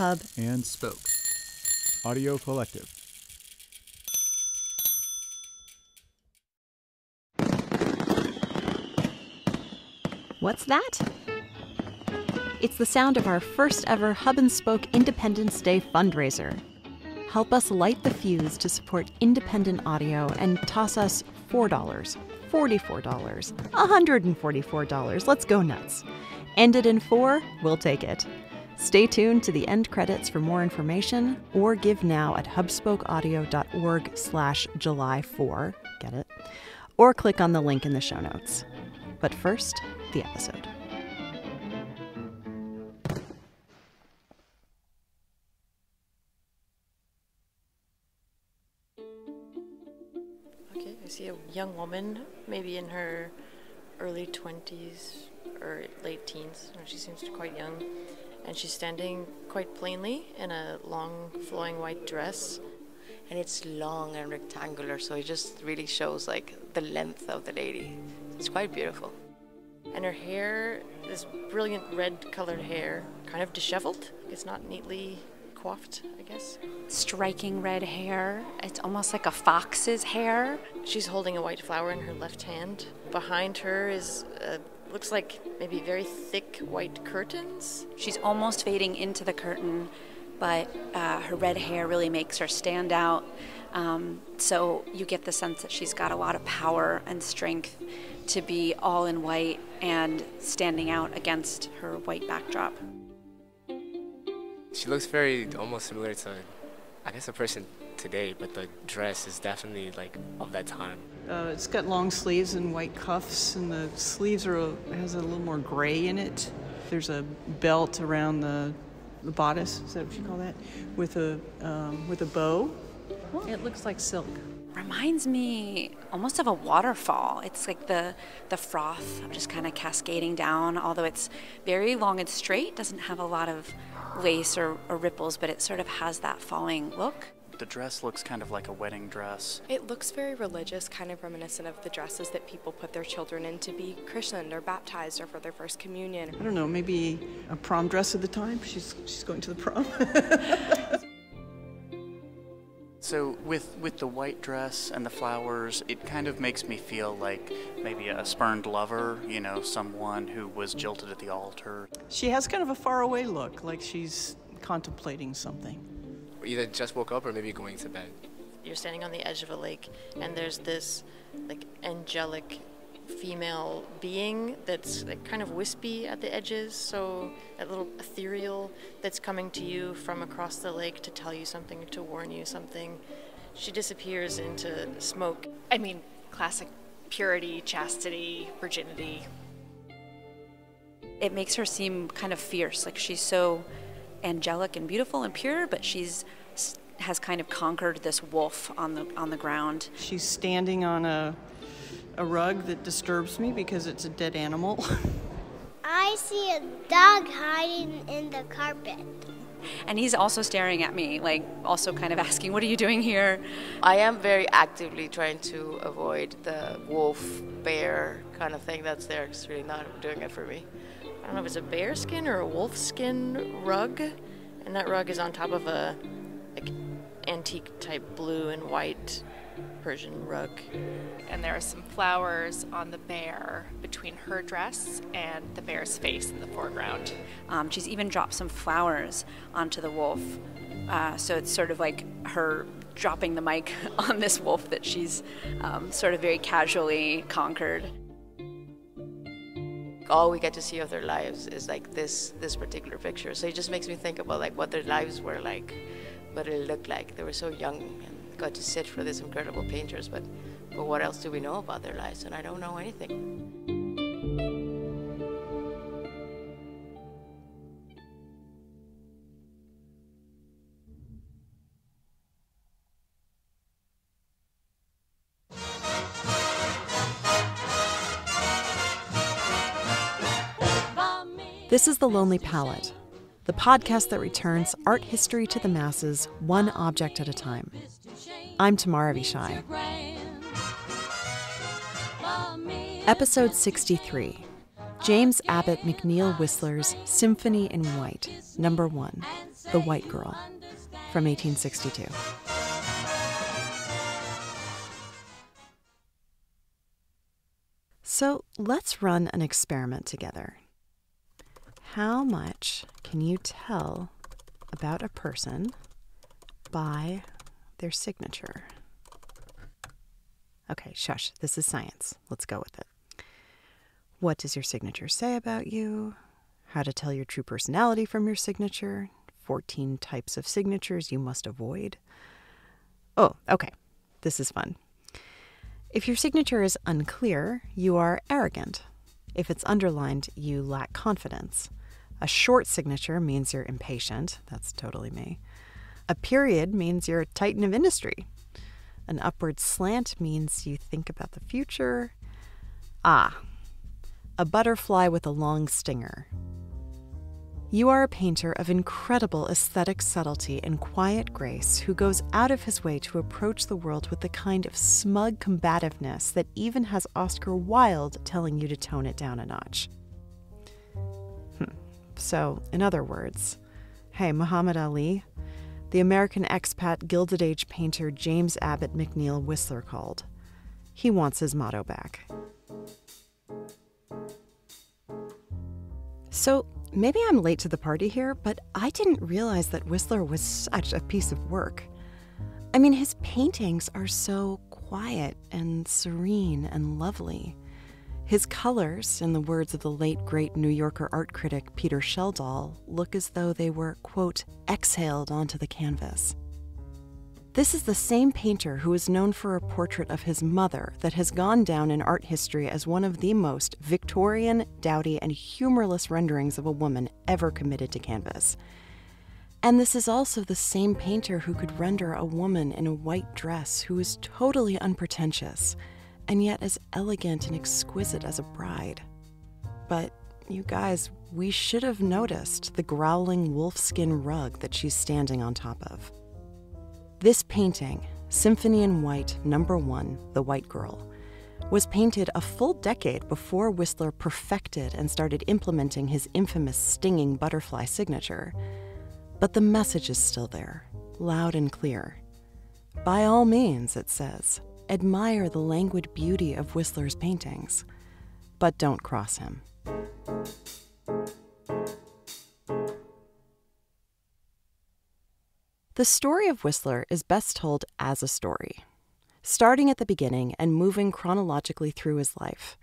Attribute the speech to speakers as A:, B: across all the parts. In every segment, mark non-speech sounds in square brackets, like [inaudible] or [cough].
A: Hub,
B: and Spoke. Audio Collective.
A: What's that? It's the sound of our first ever Hub and Spoke Independence Day fundraiser. Help us light the fuse to support independent audio and toss us $4, $44, $144. Let's go nuts. End it in four, we'll take it. Stay tuned to the end credits for more information or give now at hubspokeaudio.org slash July 4. Get it? Or click on the link in the show notes. But first, the episode.
C: Okay, I see a young woman, maybe in her early 20s or late teens. She seems quite young. And she's standing quite plainly in a long, flowing white dress.
D: and it's long and rectangular, so it just really shows like the length of the lady. It's quite beautiful.
C: And her hair, this brilliant red colored hair, kind of disheveled. It's not neatly coiffed, I guess.
E: striking red hair. It's almost like a fox's hair.
C: She's holding a white flower in her left hand. Behind her is, uh, looks like maybe very thick white curtains.
E: She's almost fading into the curtain, but uh, her red hair really makes her stand out. Um, so you get the sense that she's got a lot of power and strength to be all in white and standing out against her white backdrop.
F: She looks very almost similar to, I guess, a person today, but the dress is definitely like of that time.
G: Uh, it's got long sleeves and white cuffs, and the sleeves are has a little more gray in it. There's a belt around the the bodice. Is that what you call that? With a um, with a bow. It looks like silk.
E: Reminds me almost of a waterfall. It's like the the froth just kind of cascading down, although it's very long and straight, doesn't have a lot of lace or, or ripples, but it sort of has that falling look.
H: The dress looks kind of like a wedding dress.
I: It looks very religious, kind of reminiscent of the dresses that people put their children in to be christened or baptized or for their first communion.
G: I don't know, maybe a prom dress at the time. She's she's going to the prom. [laughs]
H: So with with the white dress and the flowers, it kind of makes me feel like maybe a spurned lover, you know, someone who was jilted at the altar.
G: she has kind of a faraway look, like she's contemplating something.
F: Either just woke up or maybe going to bed.
C: You're standing on the edge of a lake, and there's this like angelic female being that's like kind of wispy at the edges, so a little ethereal that's coming to you from across the lake to tell you something, to warn you something. She disappears into smoke.
J: I mean, classic purity, chastity, virginity.
E: It makes her seem kind of fierce, like she's so angelic and beautiful and pure, but she's has kind of conquered this wolf on the on the ground.
G: She's standing on a a rug that disturbs me because it's a dead animal. [laughs]
K: I see a dog hiding in the carpet.
E: And he's also staring at me, like also kind of [laughs] asking, "What are you doing here?"
D: I am very actively trying to avoid the wolf, bear kind of thing that's there. It's really not doing it for me.
C: I don't know if it's a bear skin or a wolf skin rug, and that rug is on top of a like antique type blue and white Persian rug.
J: And there are some flowers on the bear between her dress and the bear's face in the foreground.
E: Um, she's even dropped some flowers onto the wolf, uh, so it's sort of like her dropping the mic [laughs] on this wolf that she's um, sort of very casually conquered.
D: All we get to see of their lives is like this this particular picture. So it just makes me think about like what their lives were like, what it looked like. They were so young and got to sit for these incredible painters, but but what else do we know about their lives? And I don't know anything.
A: The Lonely Palette, the podcast that returns art history to the masses, one object at a time. I'm Tamar Avishai. Episode 63 James Abbott McNeill Whistler's Symphony in White, number one, The White Girl, from 1862. So let's run an experiment together. How much can you tell about a person by their signature? Okay, shush, this is science. Let's go with it. What does your signature say about you? How to tell your true personality from your signature? 14 types of signatures you must avoid. Oh, okay, this is fun. If your signature is unclear, you are arrogant. If it's underlined, you lack confidence. A short signature means you're impatient. That's totally me. A period means you're a titan of industry. An upward slant means you think about the future. Ah, a butterfly with a long stinger. You are a painter of incredible aesthetic subtlety and quiet grace who goes out of his way to approach the world with the kind of smug combativeness that even has Oscar Wilde telling you to tone it down a notch. So, in other words, hey, Muhammad Ali, the American expat Gilded Age painter James Abbott McNeill Whistler called. He wants his motto back. So, Maybe I'm late to the party here, but I didn't realize that Whistler was such a piece of work. I mean, his paintings are so quiet and serene and lovely. His colors, in the words of the late great New Yorker art critic Peter Schjeldahl, look as though they were, quote, exhaled onto the canvas. This is the same painter who is known for a portrait of his mother that has gone down in art history as one of the most Victorian, dowdy, and humorless renderings of a woman ever committed to canvas. And this is also the same painter who could render a woman in a white dress who is totally unpretentious and yet as elegant and exquisite as a bride. But you guys, we should have noticed the growling wolfskin rug that she's standing on top of. This painting, Symphony in White, number one, The White Girl, was painted a full decade before Whistler perfected and started implementing his infamous stinging butterfly signature. But the message is still there, loud and clear. By all means, it says, admire the languid beauty of Whistler's paintings, but don't cross him. The story of Whistler is best told as a story, starting at the beginning and moving chronologically through his life,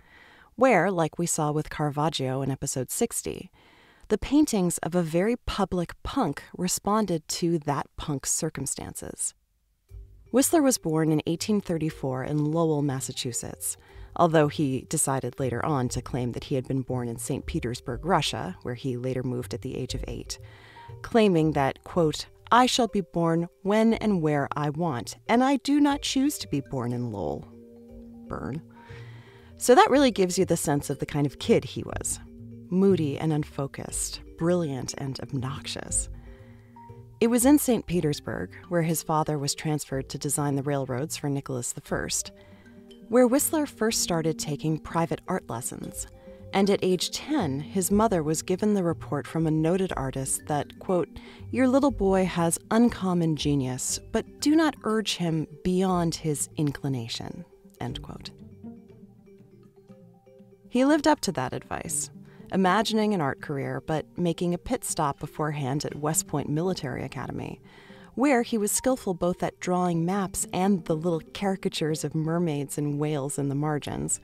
A: where, like we saw with Caravaggio in episode 60, the paintings of a very public punk responded to that punk's circumstances. Whistler was born in 1834 in Lowell, Massachusetts, although he decided later on to claim that he had been born in St. Petersburg, Russia, where he later moved at the age of eight, claiming that, quote, I shall be born when and where I want, and I do not choose to be born in Lowell. Burn. So that really gives you the sense of the kind of kid he was moody and unfocused, brilliant and obnoxious. It was in St. Petersburg, where his father was transferred to design the railroads for Nicholas I, where Whistler first started taking private art lessons and at age 10, his mother was given the report from a noted artist that, quote, Your little boy has uncommon genius, but do not urge him beyond his inclination, end quote. He lived up to that advice, imagining an art career, but making a pit stop beforehand at West Point Military Academy, where he was skillful both at drawing maps and the little caricatures of mermaids and whales in the margins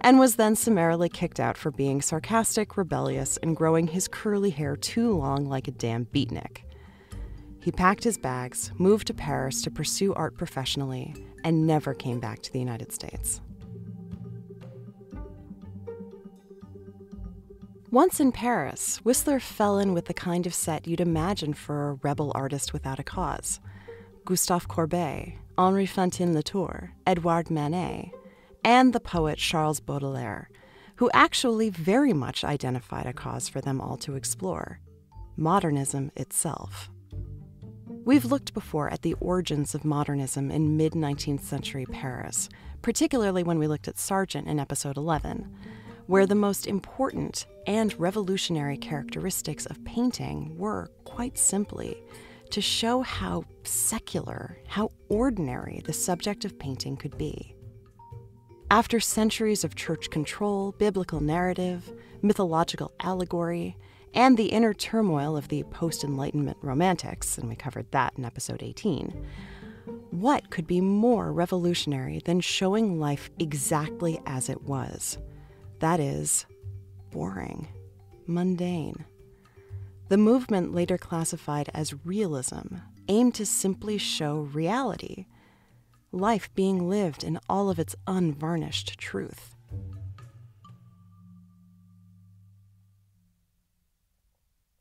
A: and was then summarily kicked out for being sarcastic, rebellious, and growing his curly hair too long like a damn beatnik. He packed his bags, moved to Paris to pursue art professionally, and never came back to the United States. Once in Paris, Whistler fell in with the kind of set you'd imagine for a rebel artist without a cause. Gustave Courbet, Henri Fantin Latour, Edouard Manet, and the poet Charles Baudelaire, who actually very much identified a cause for them all to explore modernism itself. We've looked before at the origins of modernism in mid 19th century Paris, particularly when we looked at Sargent in episode 11, where the most important and revolutionary characteristics of painting were, quite simply, to show how secular, how ordinary the subject of painting could be. After centuries of church control, biblical narrative, mythological allegory, and the inner turmoil of the post Enlightenment romantics, and we covered that in episode 18, what could be more revolutionary than showing life exactly as it was? That is, boring, mundane. The movement, later classified as realism, aimed to simply show reality, life being lived in all of its unvarnished truth.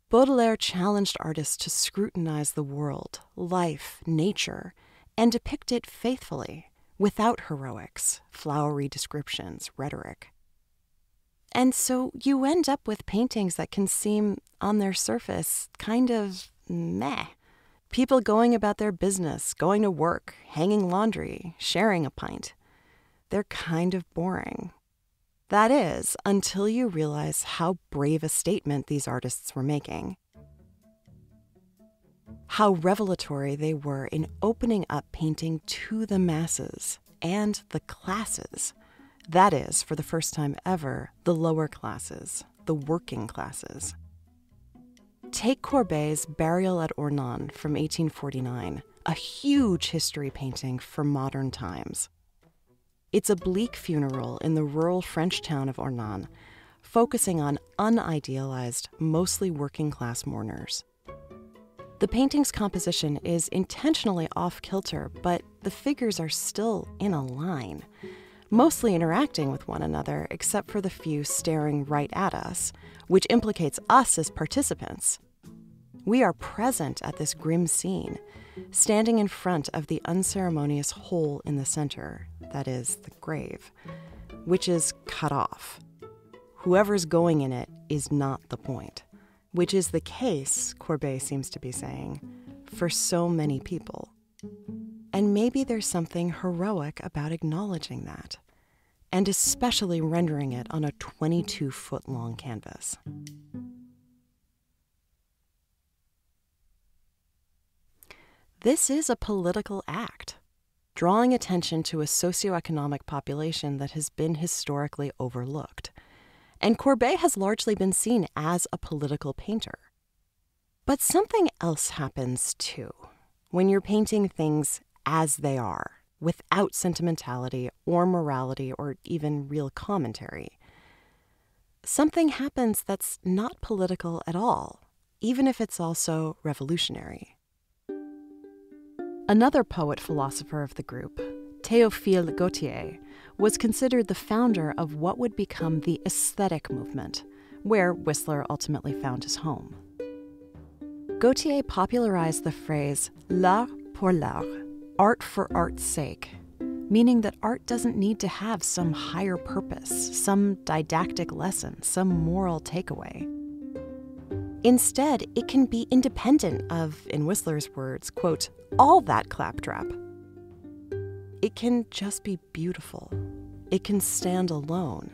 A: Baudelaire challenged artists to scrutinize the world, life, nature, and depict it faithfully, without heroics, flowery descriptions, rhetoric. And so you end up with paintings that can seem, on their surface, kind of meh. People going about their business, going to work, hanging laundry, sharing a pint. They're kind of boring. That is, until you realize how brave a statement these artists were making. How revelatory they were in opening up painting to the masses and the classes. That is, for the first time ever, the lower classes, the working classes. Take Courbet's Burial at Ornans from 1849, a huge history painting for modern times. It's a bleak funeral in the rural French town of Ornans, focusing on unidealized, mostly working class mourners. The painting's composition is intentionally off kilter, but the figures are still in a line, mostly interacting with one another, except for the few staring right at us, which implicates us as participants. We are present at this grim scene, standing in front of the unceremonious hole in the center, that is, the grave, which is cut off. Whoever's going in it is not the point, which is the case, Courbet seems to be saying, for so many people. And maybe there's something heroic about acknowledging that, and especially rendering it on a 22 foot long canvas. This is a political act drawing attention to a socioeconomic population that has been historically overlooked. And Courbet has largely been seen as a political painter. But something else happens too when you're painting things as they are, without sentimentality or morality or even real commentary. Something happens that's not political at all, even if it's also revolutionary. Another poet philosopher of the group, Théophile Gautier, was considered the founder of what would become the aesthetic movement, where Whistler ultimately found his home. Gautier popularized the phrase l'art pour l'art, art for art's sake, meaning that art doesn't need to have some higher purpose, some didactic lesson, some moral takeaway. Instead, it can be independent of, in Whistler's words, quote, all that claptrap. It can just be beautiful. It can stand alone.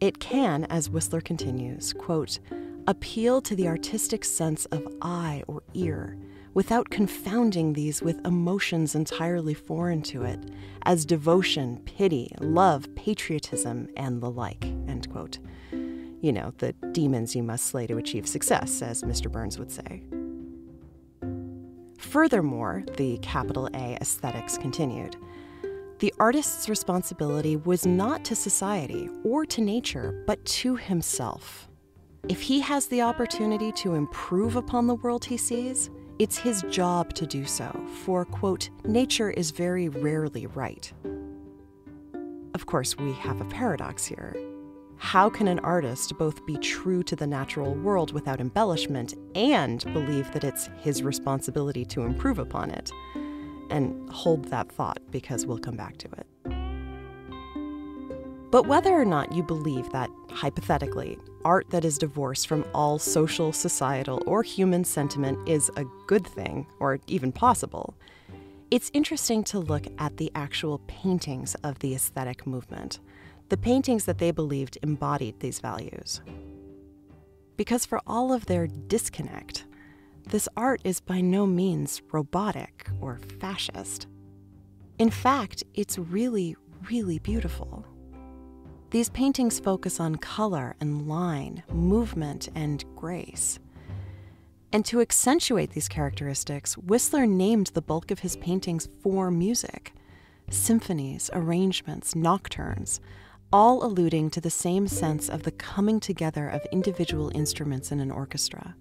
A: It can, as Whistler continues, quote, appeal to the artistic sense of eye or ear without confounding these with emotions entirely foreign to it, as devotion, pity, love, patriotism, and the like, end quote. You know, the demons you must slay to achieve success, as Mr. Burns would say. Furthermore, the capital A aesthetics continued. The artist's responsibility was not to society or to nature, but to himself. If he has the opportunity to improve upon the world he sees, it's his job to do so, for, quote, nature is very rarely right. Of course, we have a paradox here. How can an artist both be true to the natural world without embellishment and believe that it's his responsibility to improve upon it? And hold that thought because we'll come back to it. But whether or not you believe that, hypothetically, art that is divorced from all social, societal, or human sentiment is a good thing, or even possible, it's interesting to look at the actual paintings of the aesthetic movement the paintings that they believed embodied these values. Because for all of their disconnect, this art is by no means robotic or fascist. In fact, it's really, really beautiful. These paintings focus on color and line, movement and grace. And to accentuate these characteristics, Whistler named the bulk of his paintings for music symphonies, arrangements, nocturnes, all alluding to the same sense of the coming together of individual instruments in an orchestra,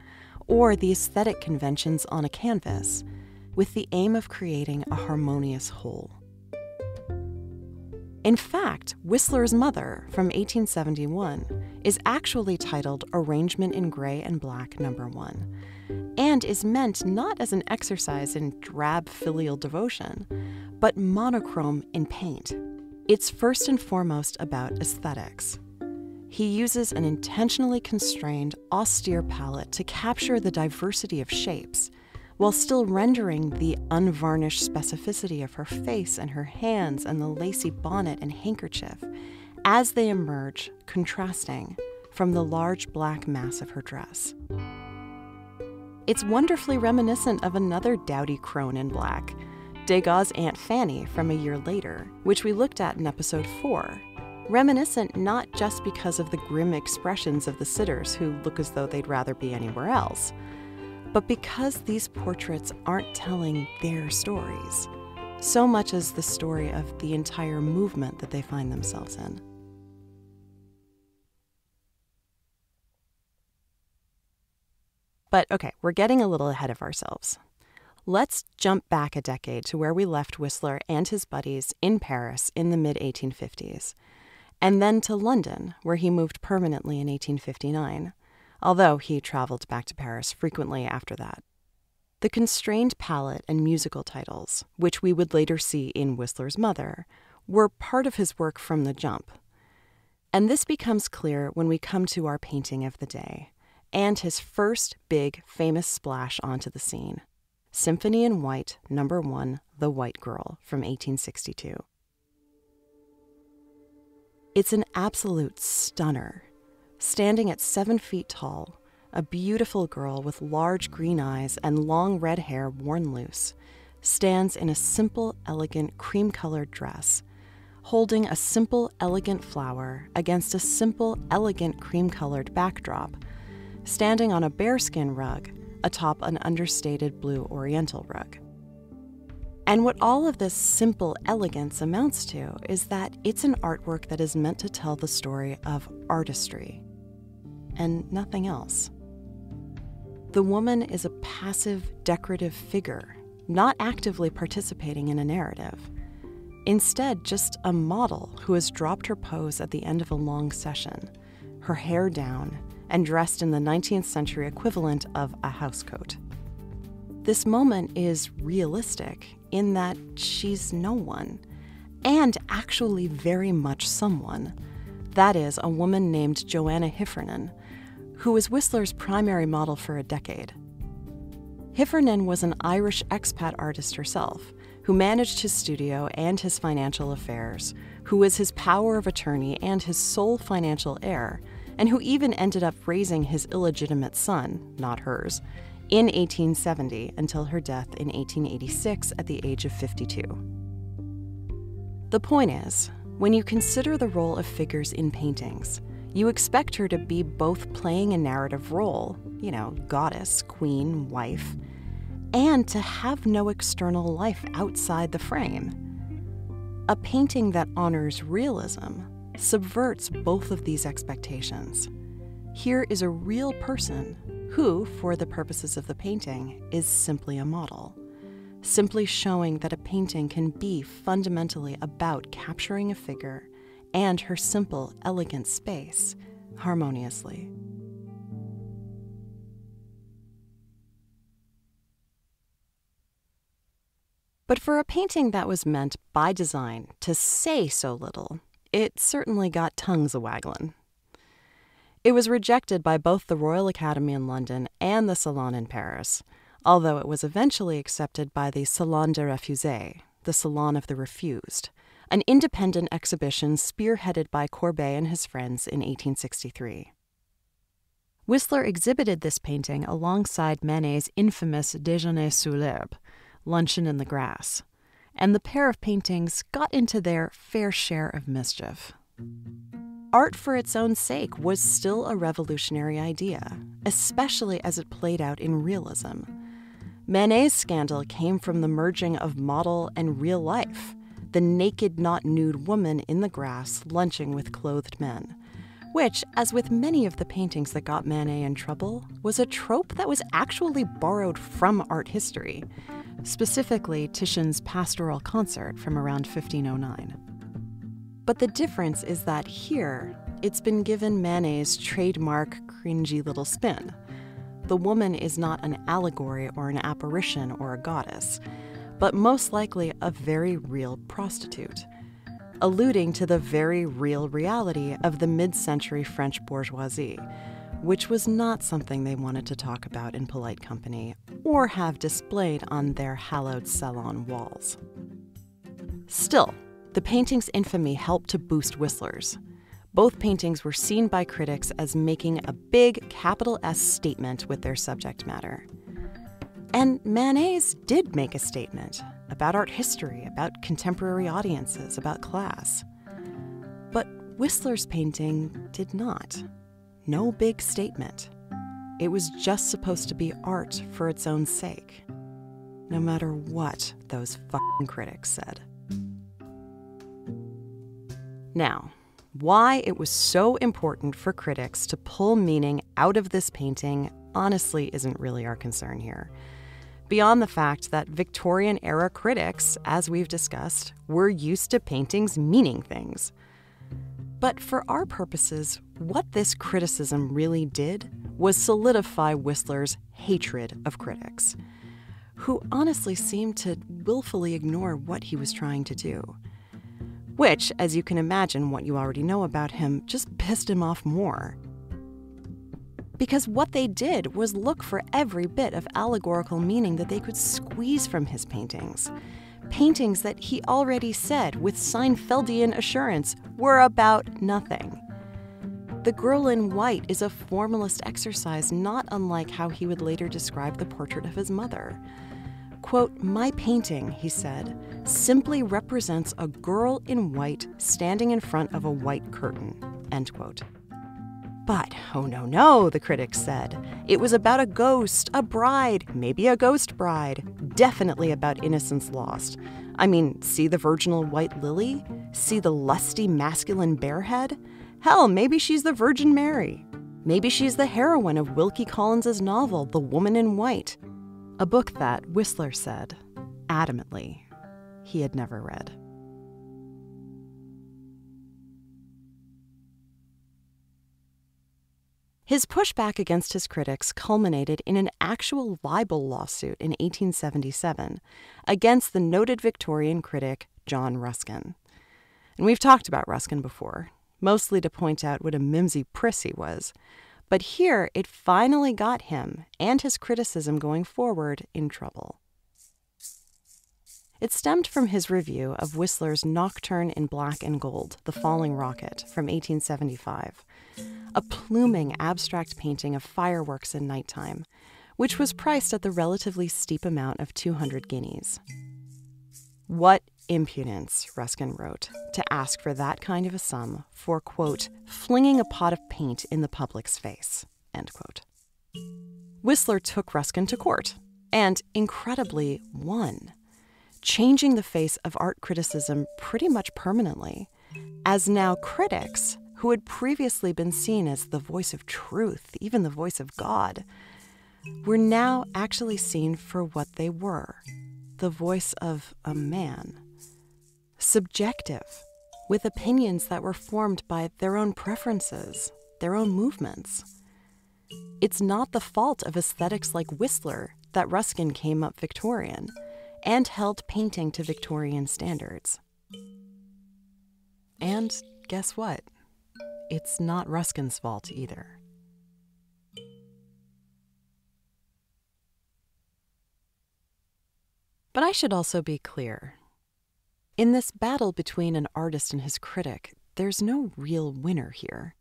A: or the aesthetic conventions on a canvas, with the aim of creating a harmonious whole. In fact, Whistler's Mother from 1871 is actually titled Arrangement in Gray and Black Number 1 and is meant not as an exercise in drab filial devotion, but monochrome in paint. It's first and foremost about aesthetics. He uses an intentionally constrained, austere palette to capture the diversity of shapes while still rendering the unvarnished specificity of her face and her hands and the lacy bonnet and handkerchief as they emerge, contrasting from the large black mass of her dress. It's wonderfully reminiscent of another dowdy crone in black, Degas' Aunt Fanny from a year later, which we looked at in episode 4. Reminiscent not just because of the grim expressions of the sitters who look as though they'd rather be anywhere else, but because these portraits aren't telling their stories, so much as the story of the entire movement that they find themselves in. But okay, we're getting a little ahead of ourselves. Let's jump back a decade to where we left Whistler and his buddies in Paris in the mid 1850s, and then to London, where he moved permanently in 1859 although he traveled back to Paris frequently after that. The constrained palette and musical titles, which we would later see in Whistler's Mother, were part of his work from the jump. And this becomes clear when we come to our painting of the day and his first big famous splash onto the scene Symphony in White, number one, The White Girl, from 1862. It's an absolute stunner Standing at seven feet tall, a beautiful girl with large green eyes and long red hair worn loose stands in a simple, elegant, cream colored dress, holding a simple, elegant flower against a simple, elegant, cream colored backdrop, standing on a bearskin rug atop an understated blue oriental rug. And what all of this simple elegance amounts to is that it's an artwork that is meant to tell the story of artistry and nothing else. The woman is a passive, decorative figure, not actively participating in a narrative. Instead, just a model who has dropped her pose at the end of a long session, her hair down, and dressed in the 19th century equivalent of a housecoat. This moment is realistic in that she's no one, and actually very much someone. That is, a woman named Joanna Heffernan, who was Whistler's primary model for a decade. Heffernan was an Irish expat artist herself who managed his studio and his financial affairs, who was his power of attorney and his sole financial heir, and who even ended up raising his illegitimate son, not hers, in 1870 until her death in 1886 at the age of 52. The point is, when you consider the role of figures in paintings, you expect her to be both playing a narrative role, you know, goddess, queen, wife, and to have no external life outside the frame. A painting that honors realism subverts both of these expectations. Here is a real person who, for the purposes of the painting, is simply a model, simply showing that a painting can be fundamentally about capturing a figure and her simple, elegant space harmoniously. But for a painting that was meant by design to say so little, it certainly got tongues a waggling. It was rejected by both the Royal Academy in London and the Salon in Paris, although it was eventually accepted by the Salon des Refusés, the Salon of the Refused, an independent exhibition spearheaded by Courbet and his friends in 1863. Whistler exhibited this painting alongside Manet's infamous Déjeuner sous l'herbe, Luncheon in the Grass, and the pair of paintings got into their fair share of mischief. Art for its own sake was still a revolutionary idea, especially as it played out in realism. Manet's scandal came from the merging of model and real life, the naked, not nude woman in the grass lunching with clothed men, which, as with many of the paintings that got Manet in trouble, was a trope that was actually borrowed from art history, specifically Titian's Pastoral Concert from around 1509. But the difference is that here, it's been given Manet's trademark cringy little spin. The woman is not an allegory or an apparition or a goddess, but most likely a very real prostitute, alluding to the very real reality of the mid century French bourgeoisie, which was not something they wanted to talk about in polite company or have displayed on their hallowed salon walls. Still, the painting's infamy helped to boost Whistler's. Both paintings were seen by critics as making a big capital S statement with their subject matter. And Manet's did make a statement about art history, about contemporary audiences, about class. But Whistler's painting did not. No big statement. It was just supposed to be art for its own sake, no matter what those fucking critics said. Now, why it was so important for critics to pull meaning out of this painting honestly isn't really our concern here. Beyond the fact that Victorian era critics, as we've discussed, were used to paintings meaning things. But for our purposes, what this criticism really did was solidify Whistler's hatred of critics, who honestly seemed to willfully ignore what he was trying to do which, as you can imagine, what you already know about him, just pissed him off more. Because what they did was look for every bit of allegorical meaning that they could squeeze from his paintings. Paintings that he already said, with Seinfeldian assurance, were about nothing. The Girl in White is a formalist exercise not unlike how he would later describe the portrait of his mother. Quote, My painting, he said, simply represents a girl in white standing in front of a white curtain. End quote. But, oh no, no, the critics said. It was about a ghost, a bride, maybe a ghost bride, definitely about innocence lost. I mean, see the virginal white lily? See the lusty masculine barehead? Hell, maybe she's the Virgin Mary. Maybe she's the heroine of Wilkie Collins's novel, The Woman in White a book that Whistler said, adamantly, he had never read. His pushback against his critics culminated in an actual libel lawsuit in 1877 against the noted Victorian critic John Ruskin. And we've talked about Ruskin before, mostly to point out what a mimsy priss he was, but here, it finally got him and his criticism going forward in trouble. It stemmed from his review of Whistler's Nocturne in Black and Gold, The Falling Rocket, from 1875, a pluming abstract painting of fireworks in nighttime, which was priced at the relatively steep amount of 200 guineas. What impudence, Ruskin wrote, to ask for that kind of a sum for, quote, flinging a pot of paint in the public's face, end quote. Whistler took Ruskin to court and, incredibly, won, changing the face of art criticism pretty much permanently, as now critics, who had previously been seen as the voice of truth, even the voice of God, were now actually seen for what they were the voice of a man subjective, with opinions that were formed by their own preferences, their own movements. It's not the fault of aesthetics like Whistler that Ruskin came up Victorian and held painting to Victorian standards. And guess what? It's not Ruskin's fault either. But I should also be clear In this battle between an artist and his critic, there's no real winner here.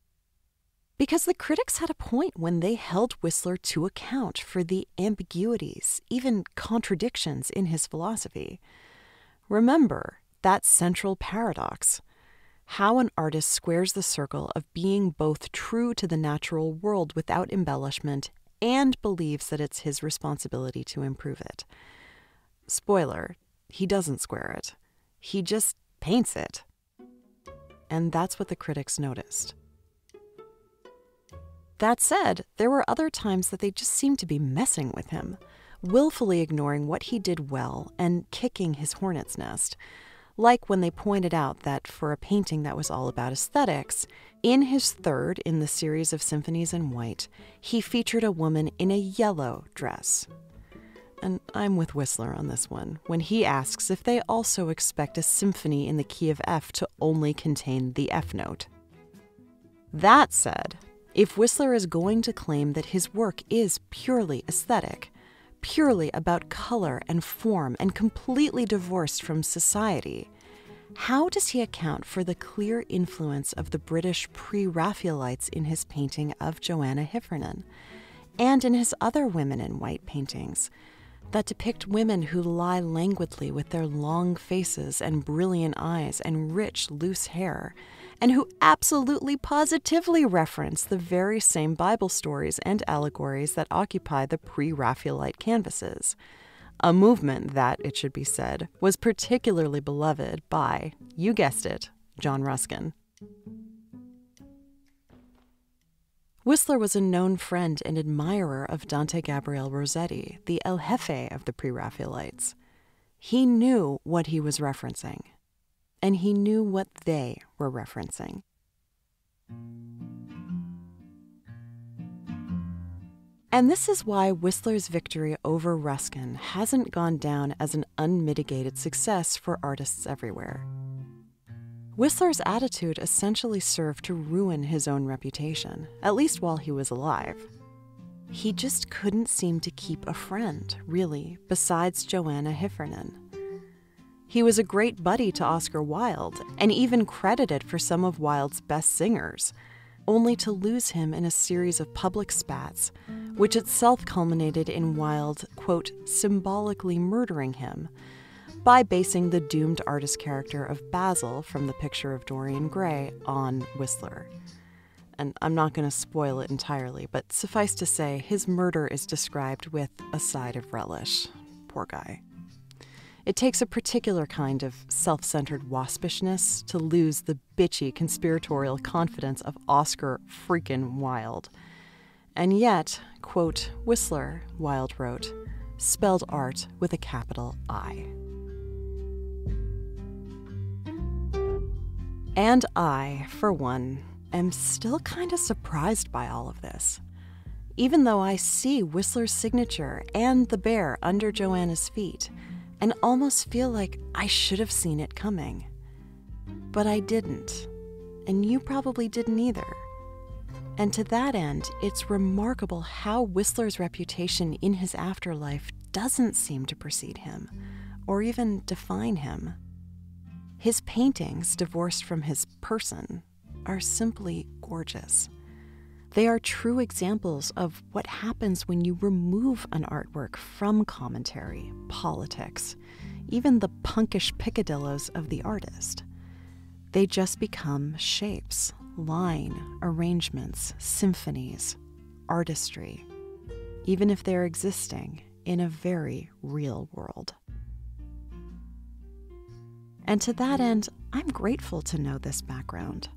A: Because the critics had a point when they held Whistler to account for the ambiguities, even contradictions in his philosophy. Remember that central paradox how an artist squares the circle of being both true to the natural world without embellishment and believes that it's his responsibility to improve it. Spoiler, he doesn't square it, he just paints it. And that's what the critics noticed. That said, there were other times that they just seemed to be messing with him, willfully ignoring what he did well and kicking his hornet's nest. Like when they pointed out that for a painting that was all about aesthetics, in his third in the series of symphonies in white, he featured a woman in a yellow dress. And I'm with Whistler on this one when he asks if they also expect a symphony in the key of F to only contain the F note. That said, if Whistler is going to claim that his work is purely aesthetic, purely about color and form and completely divorced from society, how does he account for the clear influence of the British pre Raphaelites in his painting of Joanna Heffernan and in his other women in white paintings that depict women who lie languidly with their long faces and brilliant eyes and rich, loose hair? and who absolutely positively reference the very same Bible stories and allegories that occupy the pre Raphaelite canvases. A movement that, it should be said, was particularly beloved by, you guessed it, John Ruskin. Whistler was a known friend and admirer of Dante Gabriel Rossetti, the El Jefe of the Pre Raphaelites. He knew what he was referencing and he knew what they were referencing. And this is why Whistler's victory over Ruskin hasn't gone down as an unmitigated success for artists everywhere. Whistler's attitude essentially served to ruin his own reputation, at least while he was alive. He just couldn't seem to keep a friend, really, besides Joanna Heffernan. He was a great buddy to Oscar Wilde and even credited for some of Wilde's best singers, only to lose him in a series of public spats, which itself culminated in Wilde, quote, symbolically murdering him by basing the doomed artist character of Basil from the picture of Dorian Gray on Whistler. And I'm not going to spoil it entirely, but suffice to say, his murder is described with a side of relish. Poor guy. It takes a particular kind of self centered waspishness to lose the bitchy conspiratorial confidence of Oscar freaking Wilde. And yet, quote, Whistler, Wilde wrote, spelled art with a capital I. And I, for one, am still kind of surprised by all of this. Even though I see Whistler's signature and the bear under Joanna's feet, and almost feel like I should have seen it coming. But I didn't, and you probably didn't either. And to that end, it's remarkable how Whistler's reputation in his afterlife doesn't seem to precede him, or even define him. His paintings, divorced from his person, are simply gorgeous. They are true examples of what happens when you remove an artwork from commentary, politics, even the punkish picadillos of the artist. They just become shapes, line, arrangements, symphonies, artistry, even if they're existing in a very real world. And to that end, I'm grateful to know this background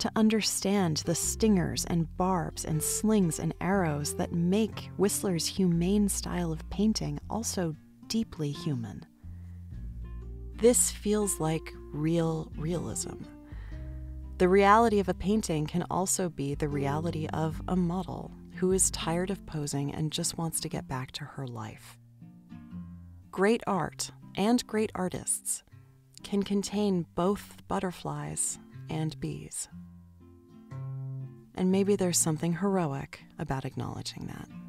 A: to understand the stingers and barbs and slings and arrows that make Whistler's humane style of painting also deeply human. This feels like real realism. The reality of a painting can also be the reality of a model who is tired of posing and just wants to get back to her life. Great art and great artists can contain both butterflies and bees. And maybe there's something heroic about acknowledging that.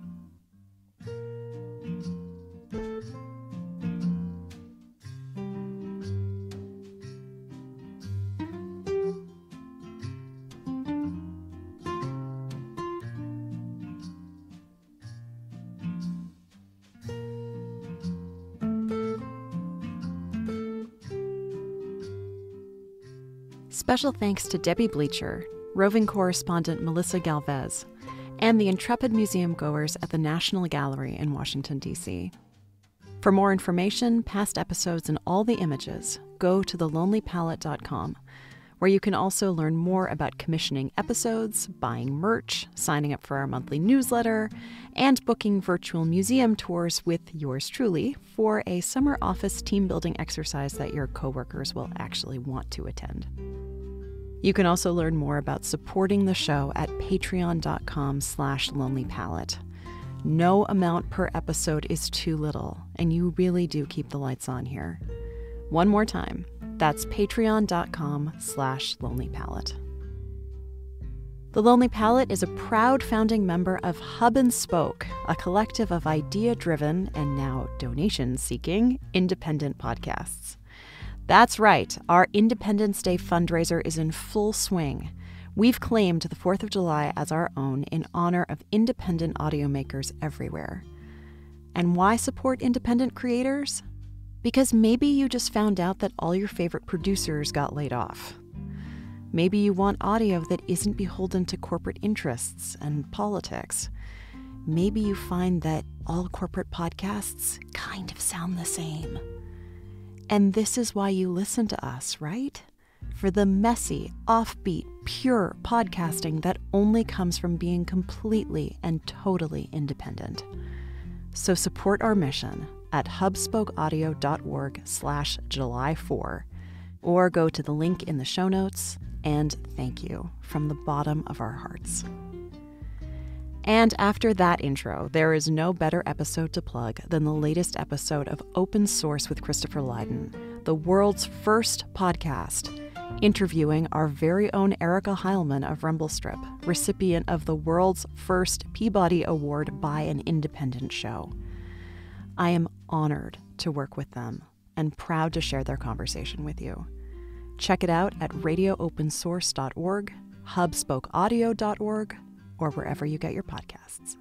A: Special thanks to Debbie Bleacher, roving correspondent Melissa Galvez, and the intrepid museum goers at the National Gallery in Washington, D.C. For more information, past episodes, and all the images, go to thelonelypalette.com, where you can also learn more about commissioning episodes, buying merch, signing up for our monthly newsletter, and booking virtual museum tours with yours truly for a summer office team building exercise that your coworkers will actually want to attend. You can also learn more about supporting the show at patreon.com slash lonelypalette. No amount per episode is too little, and you really do keep the lights on here. One more time, that's patreon.com slash lonelypalette. The Lonely Palette is a proud founding member of Hub and Spoke, a collective of idea driven and now donation seeking independent podcasts. That's right, our Independence Day fundraiser is in full swing. We've claimed the 4th of July as our own in honor of independent audio makers everywhere. And why support independent creators? Because maybe you just found out that all your favorite producers got laid off. Maybe you want audio that isn't beholden to corporate interests and politics. Maybe you find that all corporate podcasts kind of sound the same. And this is why you listen to us, right? For the messy, offbeat, pure podcasting that only comes from being completely and totally independent. So support our mission at hubspokeaudio.org slash July 4 or go to the link in the show notes and thank you from the bottom of our hearts. And after that intro, there is no better episode to plug than the latest episode of Open Source with Christopher Lydon, the world's first podcast, interviewing our very own Erica Heilman of Rumblestrip, recipient of the world's first Peabody Award by an independent show. I am honored to work with them and proud to share their conversation with you. Check it out at radioopensource.org, hubspokeaudio.org, or wherever you get your podcasts.